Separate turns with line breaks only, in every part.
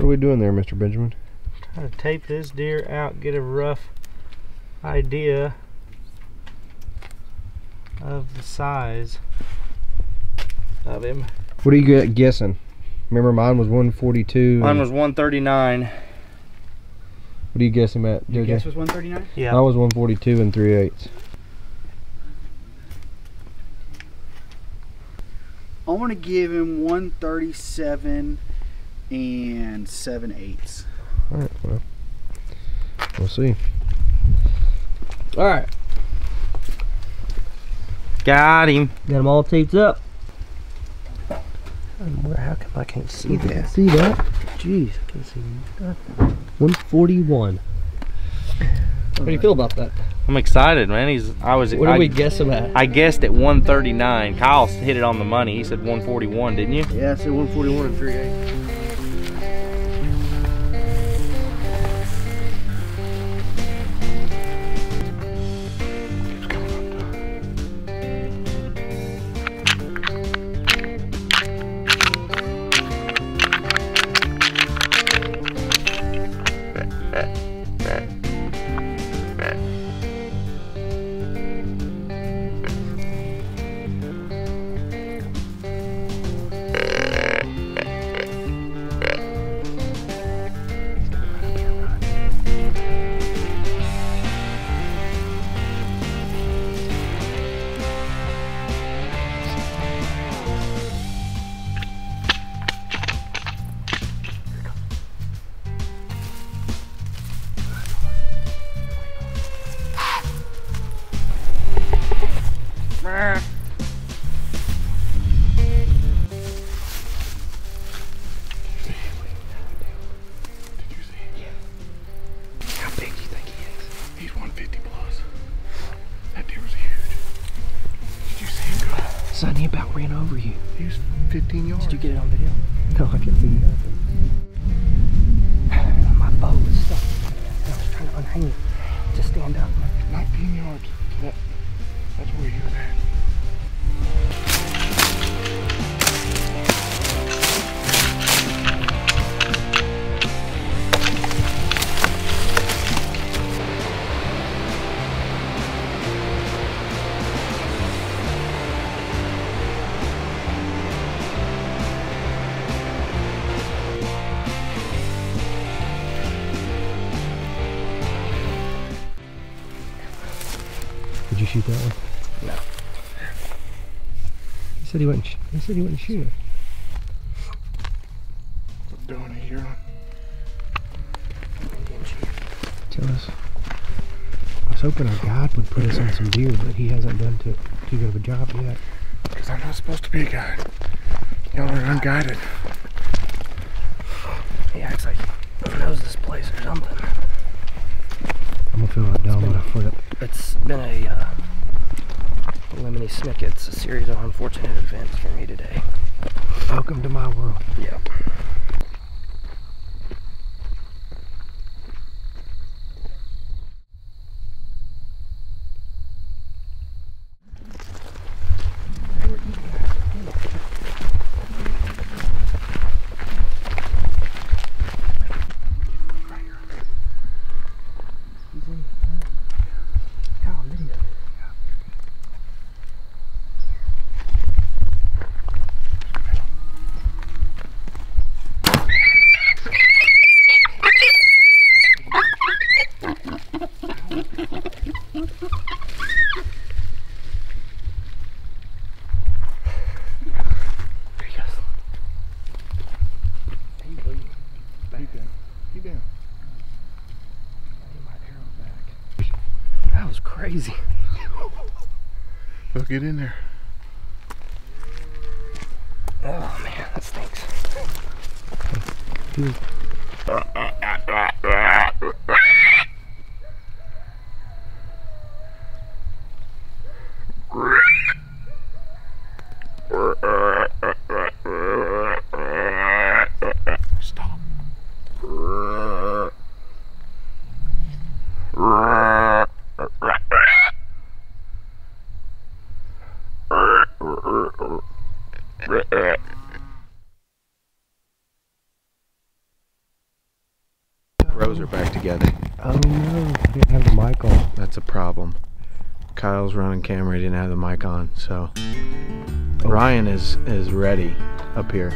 What are we doing there, Mr. Benjamin?
Trying to tape this deer out, get a rough idea of the size of him.
What are you gu- guessing? Remember mine was 142.
Mine was 139.
What are you guessing at,
Your
JJ?
guess was 139?
Yeah.
Mine was 142 and 3 eighths.
I want to give him 137 and 7 eighths.
Alright, well. We'll see. Alright.
Got him.
Got them all taped up.
How come I can't see that?
See that?
Jeez, I can't see. that.
141. How do you feel about that?
I'm excited, man. He's. I was.
What
I,
we guess him at?
I guessed at 139. Kyle hit it on the money. He said 141, didn't you?
Yeah, I said 141 and 3
He
was 15 yards.
Did you get it on video?
No, I can't see nothing. Said he wouldn't. Sh- he said he wouldn't shoot it.
Doing it here.
Tell us. I was hoping our guide would put us on some deer, but he hasn't done too, too good of a job yet.
Because I'm not supposed to be a guide. Y'all are unguided.
He acts like he knows this place or something.
I'm gonna feel like dumb when I flip.
It's been a uh, Lemony Snicket's a series of unfortunate events for me today.
Welcome to my world.
Yep. There he goes.
Keep down. Keep down.
That was crazy.
Well, get in there.
Oh man, that stinks.
Rows are back together.
Oh no, I didn't have the mic on.
That's a problem. Kyle's running camera, he didn't have the mic on, so
Oh.
Ryan is is ready up here.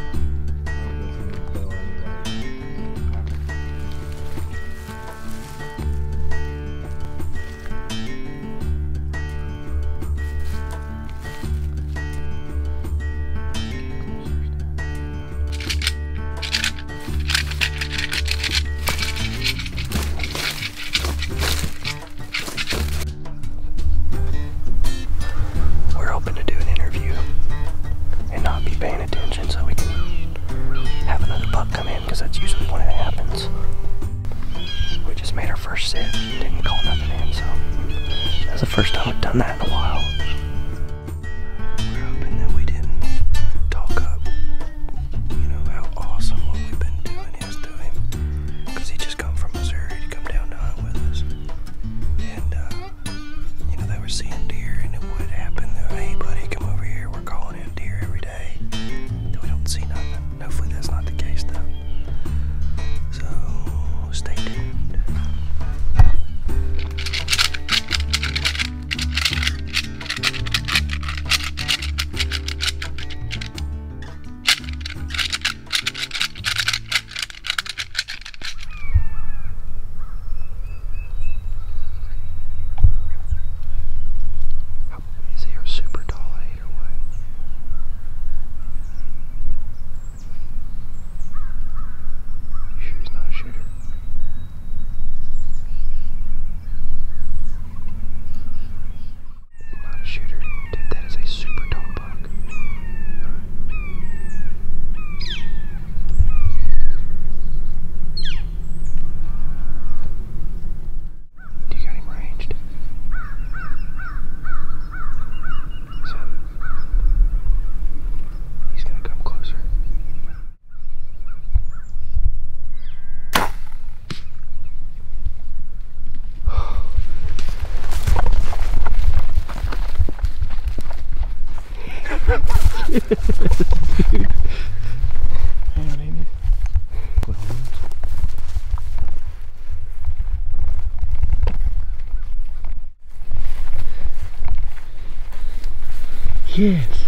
Yes,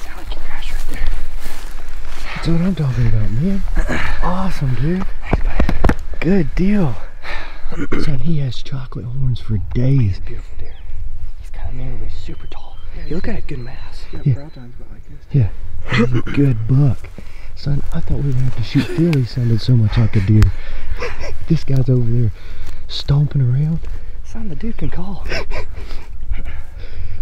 Sound like you crashed right there.
that's what I'm talking about, man. Awesome, dude. Good deal. Son, he has chocolate horns for days.
Beautiful deer. He's kind of narrow, but he's super tall. Yeah, you look at it, good mass.
Yeah. Yeah, he's a good buck. Son, I thought we were gonna have to shoot Phil. He sounded so much like a deer. This guy's over there stomping around.
Son, the dude can call.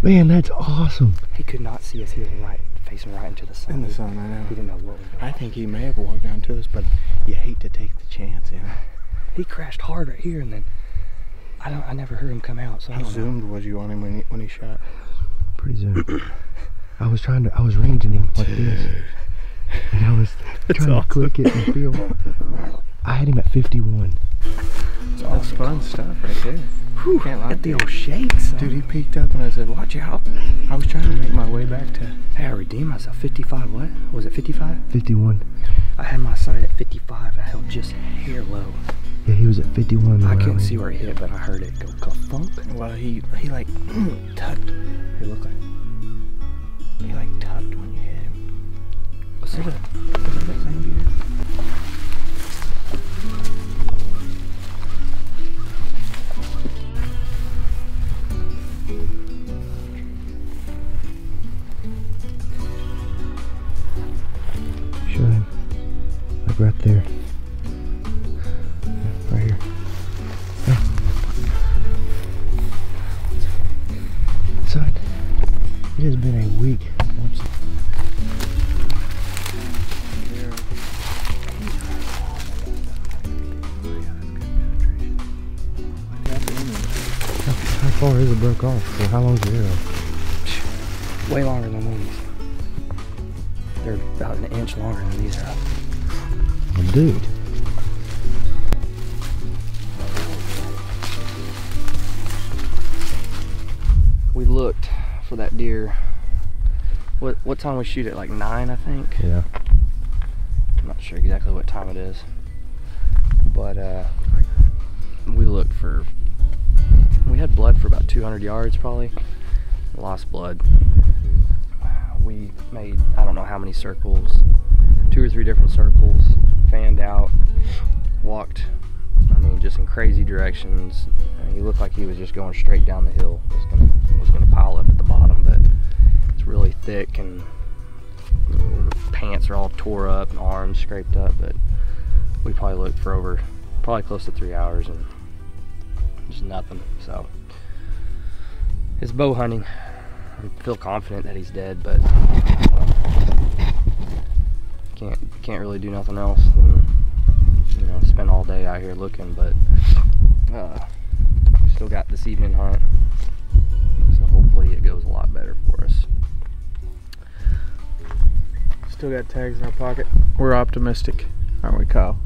Man, that's awesome.
He could not see us. He was right, facing right into the sun.
In the
He-
sun, I know.
He didn't know what was going
I
on.
think he may have walked down to us, but you hate to take the chance, you know.
He crashed hard right here, and then I don't. I never heard him come out. So I
How
don't know.
was you on him when he, when he shot?
Pretty soon. I was trying to, I was ranging him like this. And I was trying to click it and feel. I had him at 51.
That's fun stuff right there. Can't lie.
The old shakes.
Dude, he peeked up and I said, watch out. I was trying to make my way back to...
Hey, I redeemed myself. 55. What was it? 55.
51.
I had my sight at 55. I held just hair low.
Yeah, he was at 51.
I couldn't see where he hit, but I heard it go ka-thunk.
Well, he, he like tucked. He looked like... He like tucked when you hit him.
Was it
far is it broke off? Or how long's the arrow?
way longer than these? They're about an inch longer than these are.
Well, dude.
We looked for that deer. What what time we shoot at? Like nine, I think.
Yeah.
I'm not sure exactly what time it is, but but uh, we looked for. We had blood for about 200 yards, probably. Lost blood. We made I don't know how many circles, two or three different circles, fanned out, walked. I mean, just in crazy directions. He looked like he was just going straight down the hill. Was gonna was gonna pile up at the bottom, but it's really thick and pants are all tore up and arms scraped up. But we probably looked for over probably close to three hours and just nothing. So it's bow hunting. I feel confident that he's dead, but can't can't really do nothing else than you know spend all day out here looking. But uh, still got this evening hunt, so hopefully it goes a lot better for us.
Still got tags in our pocket. We're optimistic, aren't we, Kyle?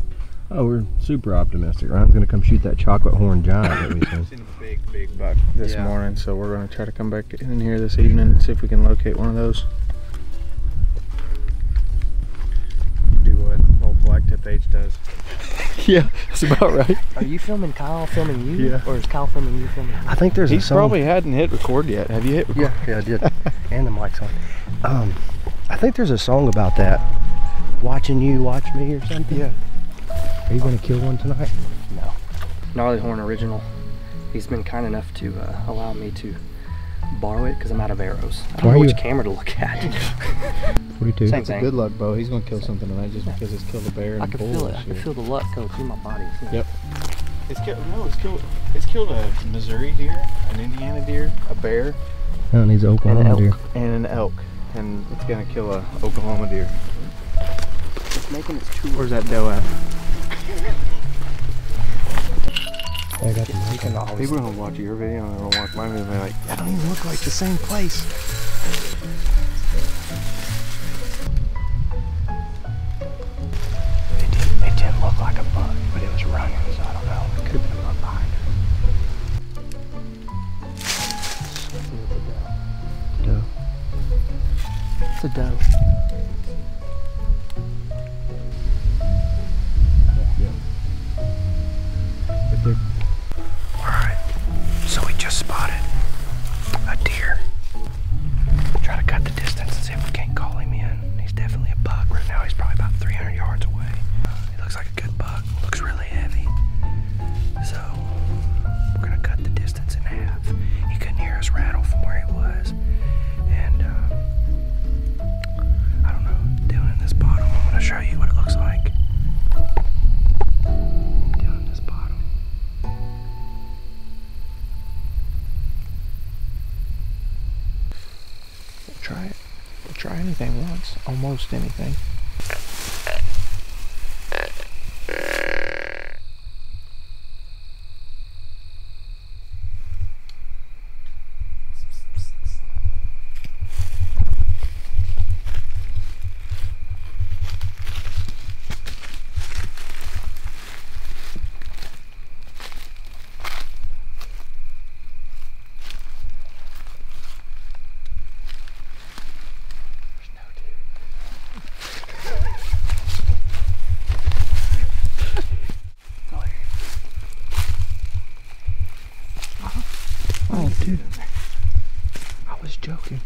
Oh, we're super optimistic. Ryan's gonna come shoot that chocolate horn giant that we seen.
Seen a big, big buck this
Yeah.
morning, so we're gonna try to come back in here this evening and see if we can locate one of those. Do what old black tip H does.
yeah, that's about right.
Are you filming Kyle filming you,
Yeah.
or is Kyle filming you filming?
I think there's a
He's
song.
probably hadn't hit record yet. Have you hit record?
Yeah, yeah, I did. and the mic's on. Um, I think there's a song about that. Watching you, watch me, or something.
Yeah.
Are you gonna kill one tonight?
No. Gnarlyhorn Original. He's been kind enough to uh, allow me to borrow it because I'm out of arrows. I don't
Why
know
are
which
you-
camera to look at.
42.
Same
It's a
thing.
good luck bow. He's gonna kill something tonight just because it's killed a bear and
I
a
can
bull
feel it. I can feel the luck go through my body.
Yep. It's killed. No, it's killed. It's killed a Missouri deer, an Indiana deer, a bear,
That needs
And
Oklahoma
an elk.
deer.
and an elk, and it's gonna kill a Oklahoma deer.
It's making its tour.
Where's that doe at?
I got the mic on.
always
People are gonna watch your video and they're gonna watch my video and be like, that don't even look like the same place.
Show you what it looks like.
We'll try it. We'll try anything once. Almost anything.
Oh, dude. I was joking.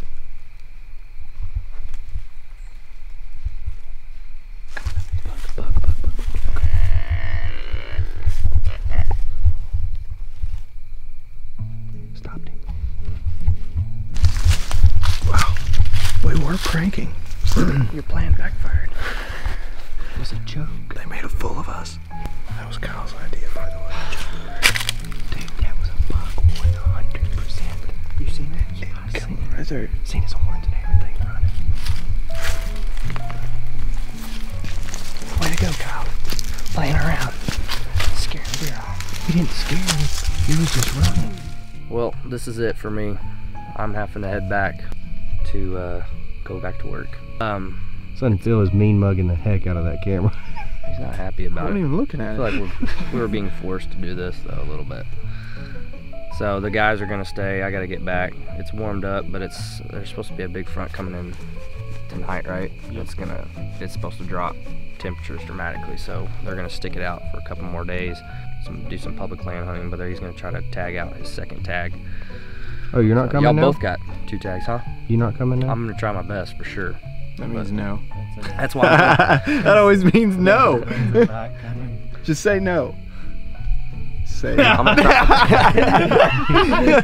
Stopped him.
We were pranking.
Your plan backfired.
It was a joke.
They made a fool of us. That was Kyle's idea, by the way.
Dude, that was a buck 100%. You seen it? I seen it.
Right there.
Seen his horns and everything running.
Way to go, Kyle. Playing around. Scaring the deer off.
He didn't scare me. He was just running.
Well, this is it for me. I'm having to head back to uh, go back to work. Um,
Son Phil is mean mugging the heck out of that camera.
he's not happy
I
about
wasn't
it.
even looking at it.
I
at
feel
it.
like we're, we were being forced to do this though a little bit. So the guys are gonna stay. I gotta get back. It's warmed up, but it's there's supposed to be a big front coming in tonight, right? It's gonna it's supposed to drop temperatures dramatically. So they're gonna stick it out for a couple more days. Some do some public land hunting, but he's gonna try to tag out his second tag.
Oh, you're not coming
Y'all
now?
both got two tags, huh?
You're not coming now?
I'm gonna try my best for sure.
That means no.
That's why.
That always means no. Just say no. Say it.
I'm gonna try.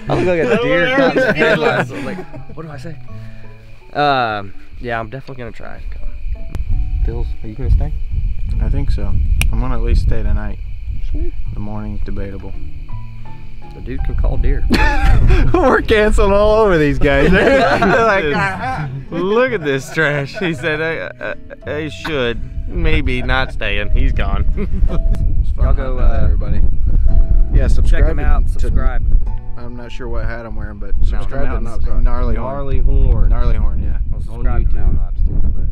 I'm looking at the deer cops and headlights. I was like, what do I say? Um, yeah, I'm definitely gonna try. to. Bills, are you gonna stay?
I think so. I'm gonna at least stay tonight. The morning's debatable.
The dude can call deer.
We're canceling all over these guys. They're like, "Ah, look at this trash. He said, I, I, I should. Maybe not staying. He's gone.
Y'all go, uh,
everybody. Yeah, subscribe.
Check him out.
to-
Subscribe.
I'm not sure what hat I'm wearing, but subscribe to
Mountain Ops.
Gnarlyhorn.
Gnarly horn.
Gnarlyhorn, yeah.
Subscribe to
YouTube.